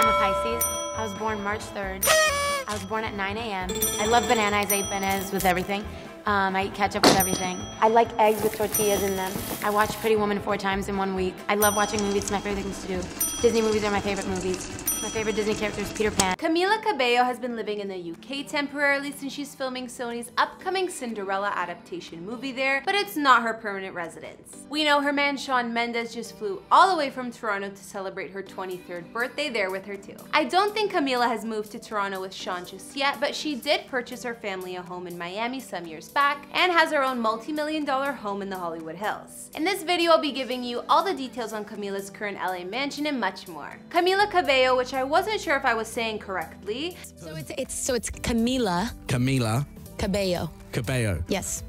I'm a Pisces. I was born March 3rd. I was born at 9 a.m. I love bananas. I ate bananas with everything. Um, I eat ketchup with everything. I like eggs with tortillas in them. I watch Pretty Woman four times in one week. I love watching movies. It's my favorite things to do. Disney movies are my favorite movies. My favorite Disney character is Peter Pan. Camila Cabello has been living in the UK temporarily since she's filming Sony's upcoming Cinderella adaptation movie there, but it's not her permanent residence. We know her man Shawn Mendes just flew all the way from Toronto to celebrate her 23rd birthday there with her too. I don't think Camila has moved to Toronto with Shawn just yet, but she did purchase her family a home in Miami some years back and has her own multi-million dollar home in the Hollywood Hills. In this video, I'll be giving you all the details on Camila's current LA mansion and much more. Camila Cabello, which which I wasn't sure if I was saying correctly. So it's it's so it's Camila Camila Cabello. Cabello. Yes.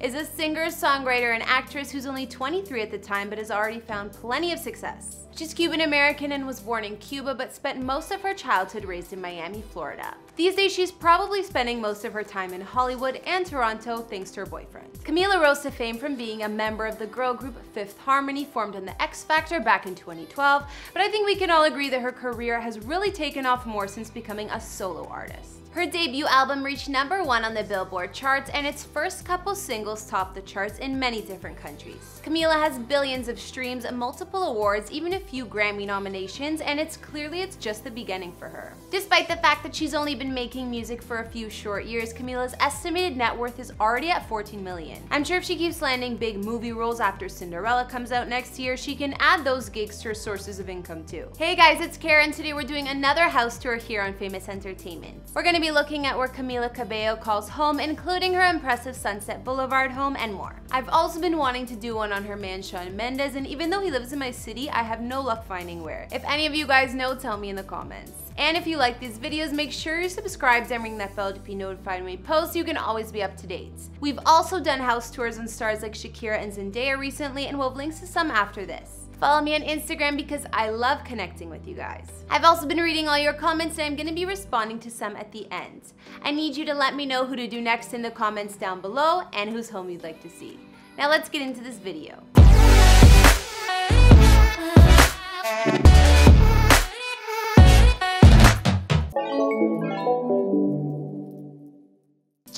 Is a singer, songwriter, and actress who's only 23 at the time but has already found plenty of success. She's Cuban American and was born in Cuba but spent most of her childhood raised in Miami, Florida. These days she's probably spending most of her time in Hollywood and Toronto thanks to her boyfriend. Camila rose to fame from being a member of the girl group Fifth Harmony formed on the X Factor back in 2012, but I think we can all agree that her career has really taken off more since becoming a solo artist. Her debut album reached number one on the Billboard charts and its first couple singles topped the charts in many different countries. Camila has billions of streams, multiple awards, even a few Grammy nominations, and it's clearly it's just the beginning for her. Despite the fact that she's only been making music for a few short years, Camila's estimated net worth is already at 14 million. I'm sure if she keeps landing big movie roles after Cinderella comes out next year, she can add those gigs to her sources of income too. Hey guys, it's Kara. Today we're doing another house tour here on Famous Entertainment. We're gonna be looking at where Camila Cabello calls home, including her impressive Sunset Boulevard home and more. I've also been wanting to do one on her man Shawn Mendes, and even though he lives in my city, I have no luck finding where. If any of you guys know, tell me in the comments. And if you like these videos, make sure you're subscribed and ring that bell to be notified when we post you can always be up to date. We've also done house tours on stars like Shakira and Zendaya recently, and we'll have links to some after this. Follow me on Instagram because I love connecting with you guys. I've also been reading all your comments and I'm gonna be responding to some at the end. I need you to let me know who to do next in the comments down below and whose home you'd like to see. Now let's get into this video.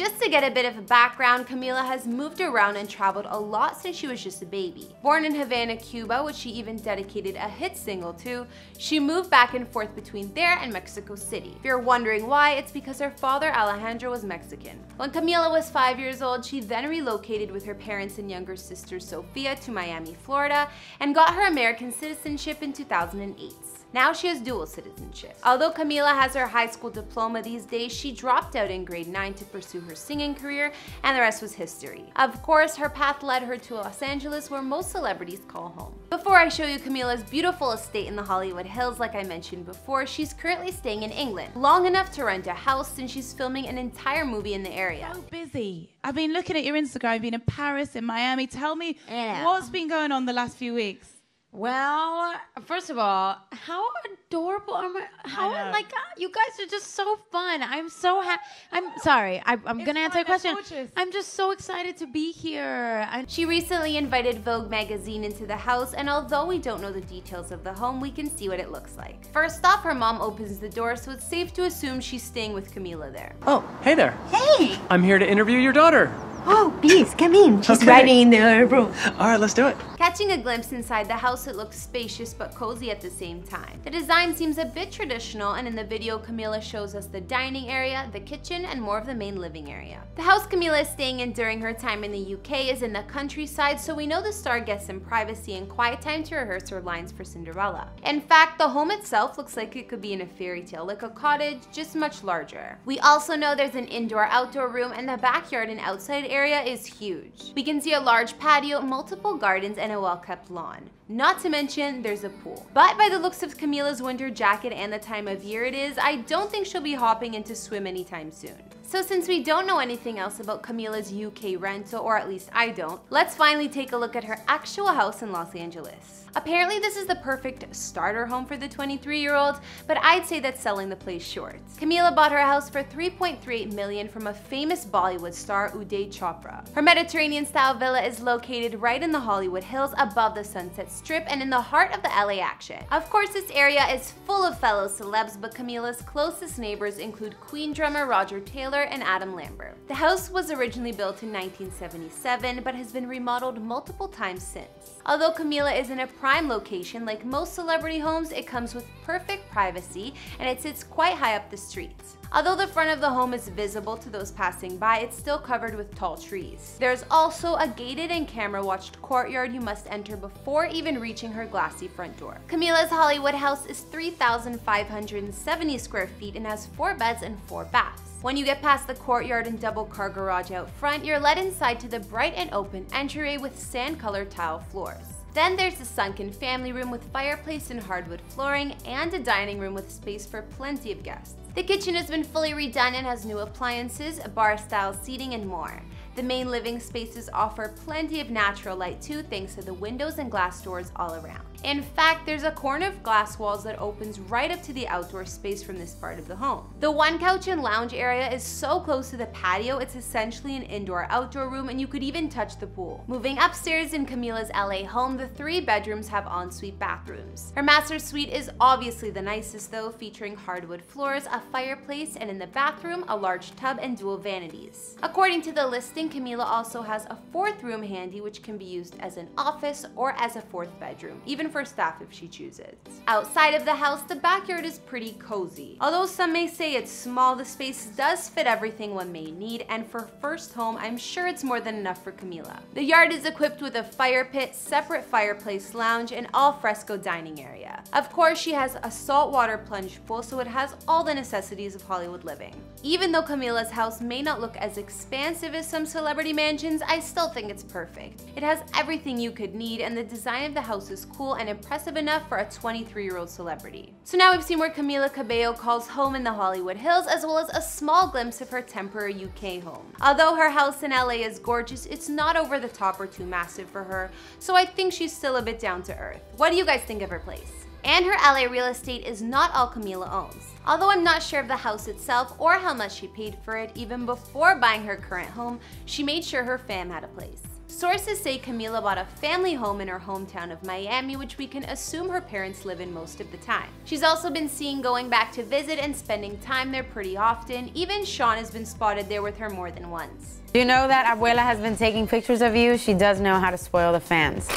Just to get a bit of a background, Camila has moved around and traveled a lot since she was just a baby. Born in Havana, Cuba, which she even dedicated a hit single to, she moved back and forth between there and Mexico City. If you're wondering why, it's because her father Alejandro was Mexican. When Camila was five years old, she then relocated with her parents and younger sister Sofia to Miami, Florida, and got her American citizenship in 2008. Now she has dual citizenship. Although Camila has her high school diploma these days, she dropped out in grade 9 to pursue her singing career, and the rest was history. Of course, her path led her to Los Angeles, where most celebrities call home. Before I show you Camila's beautiful estate in the Hollywood Hills, like I mentioned before, she's currently staying in England, long enough to rent a house since she's filming an entire movie in the area. So busy. I've been looking at your Instagram, I've been in Paris, in Miami. Tell me Yeah. what's been going on the last few weeks. Well, first of all, how adorable are my? How know. like uh, you guys are just so fun. I'm so happy. I'm sorry. I, I'm It's gonna answer a question. that's gorgeous. I'm just so excited to be here. I, She recently invited Vogue magazine into the house, and although we don't know the details of the home, we can see what it looks like. First off, her mom opens the door, so it's safe to assume she's staying with Camila there. Oh, hey there. Hey! I'm here to interview your daughter. Oh, please, come in. She's Okay. writing in the other room. All right, let's do it. Catching a glimpse inside the house, it looks spacious but cozy at the same time. The design seems a bit traditional, and in the video, Camila shows us the dining area, the kitchen, and more of the main living area. The house Camila is staying in during her time in the UK is in the countryside, so we know the star gets some privacy and quiet time to rehearse her lines for Cinderella. In fact, the home itself looks like it could be in a fairy tale, like a cottage, just much larger. We also know there's an indoor-outdoor room, and the backyard and outside area is huge. We can see a large patio, multiple gardens, and a well-kept lawn. Not to mention, there's a pool. But by the looks of Camila's winter jacket and the time of year it is, I don't think she'll be hopping in to swim anytime soon. So since we don't know anything else about Camila's UK rental, or at least I don't, let's finally take a look at her actual house in Los Angeles. Apparently this is the perfect starter home for the 23 year old, but I'd say that's selling the place short. Camila bought her house for 3.38 million from a famous Bollywood star Uday Chopra. Her Mediterranean style villa is located right in the Hollywood Hills above the Sunset Strip and in the heart of the LA action. Of course this area is full of fellow celebs, but Camila's closest neighbors include Queen drummer Roger Taylor and Adam Lambert. The house was originally built in 1977 but has been remodeled multiple times since. Although Camila is in a prime location, like most celebrity homes, it comes with perfect privacy and it sits quite high up the street. Although the front of the home is visible to those passing by, it's still covered with tall trees. There's also a gated and camera-watched courtyard you must enter before even reaching her glassy front door. Camila's Hollywood house is 3,570 square feet and has 4 beds and 4 baths. When you get past the courtyard and double car garage out front, you're led inside to the bright and open entryway with sand-colored tile floors. Then there's the sunken family room with fireplace and hardwood flooring and a dining room with space for plenty of guests. The kitchen has been fully redone and has new appliances, bar-style seating, and more. The main living spaces offer plenty of natural light too thanks to the windows and glass doors all around. In fact, there's a corner of glass walls that opens right up to the outdoor space from this part of the home. The one couch and lounge area is so close to the patio, it's essentially an indoor-outdoor room and you could even touch the pool. Moving upstairs in Camila's LA home, the three bedrooms have ensuite bathrooms. Her master suite is obviously the nicest though, featuring hardwood floors, a fireplace, and in the bathroom, a large tub and dual vanities. According to the listing, Camila also has a fourth room handy which can be used as an office or as a fourth bedroom, even for staff if she chooses. Outside of the house, the backyard is pretty cozy. Although some may say it's small, the space does fit everything one may need, and for first home, I'm sure it's more than enough for Camila. The yard is equipped with a fire pit, separate fireplace lounge, and al fresco dining area. Of course, she has a saltwater plunge pool, so it has all the necessities of Hollywood living. Even though Camila's house may not look as expansive as some celebrity mansions, I still think it's perfect. It has everything you could need, and the design of the house is cool and impressive enough for a 23 year old celebrity. So now we've seen where Camila Cabello calls home in the Hollywood Hills, as well as a small glimpse of her temporary UK home. Although her house in LA is gorgeous, it's not over the top or too massive for her, so I think she's still a bit down to earth. What do you guys think of her place? And her LA real estate is not all Camila owns. Although I'm not sure of the house itself or how much she paid for it, even before buying her current home, she made sure her fam had a place. Sources say Camila bought a family home in her hometown of Miami, which we can assume her parents live in most of the time. She's also been seen going back to visit and spending time there pretty often. Even Shawn has been spotted there with her more than once. Do you know that Abuela has been taking pictures of you? She does know how to spoil the fans.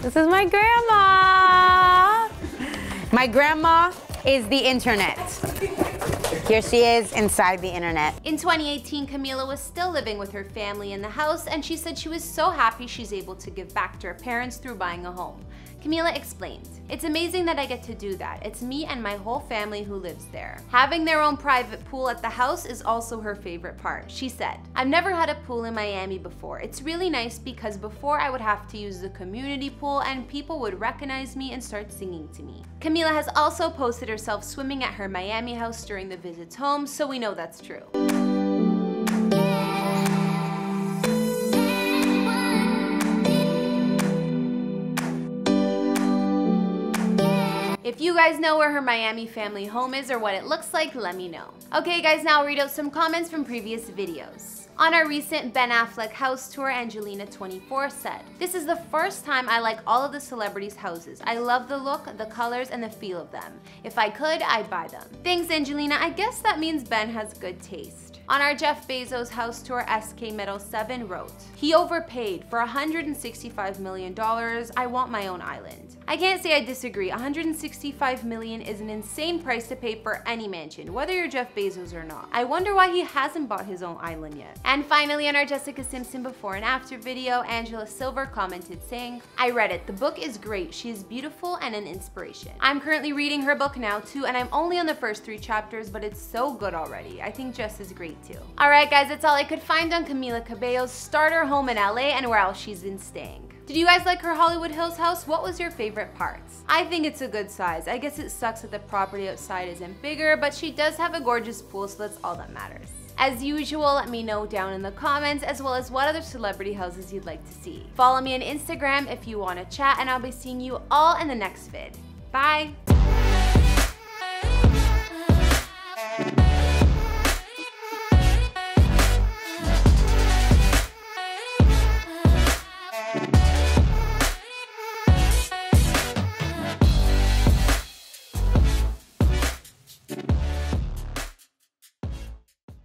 This is my grandma. My grandma is the internet. Here she is inside the internet. In 2018, Camila was still living with her family in the house, and she said she was so happy she's able to give back to her parents through buying a home. Camila explained, It's amazing that I get to do that. It's me and my whole family who lives there. Having their own private pool at the house is also her favorite part. She said, I've never had a pool in Miami before. It's really nice because before I would have to use the community pool and people would recognize me and start singing to me. Camila has also posted herself swimming at her Miami house during the visits home, so we know that's true. If you guys know where her Miami family home is or what it looks like, let me know. Okay guys, now I'll read out some comments from previous videos. On our recent Ben Affleck house tour, Angelina24 said, This is the first time I like all of the celebrities' houses. I love the look, the colors, and the feel of them. If I could, I'd buy them. Thanks, Angelina. I guess that means Ben has good taste. On our Jeff Bezos house tour, SK Metal 7 wrote, He overpaid for $165 million. I want my own island. I can't say I disagree. 165 million is an insane price to pay for any mansion, whether you're Jeff Bezos or not. I wonder why he hasn't bought his own island yet. And finally, on our Jessica Simpson before and after video, Angela Silver commented saying, I read it. The book is great. She is beautiful and an inspiration. I'm currently reading her book now too, and I'm only on the first three chapters, but it's so good already. I think Jess is great too. Alright guys, that's all I could find on Camila Cabello's starter home in LA and where else she's been staying. Did you guys like her Hollywood Hills house? What was your favorite parts? I think it's a good size. I guess it sucks that the property outside isn't bigger, but she does have a gorgeous pool, so that's all that matters. As usual, let me know down in the comments as well as what other celebrity houses you'd like to see. Follow me on Instagram if you want to chat and I'll be seeing you all in the next vid. Bye!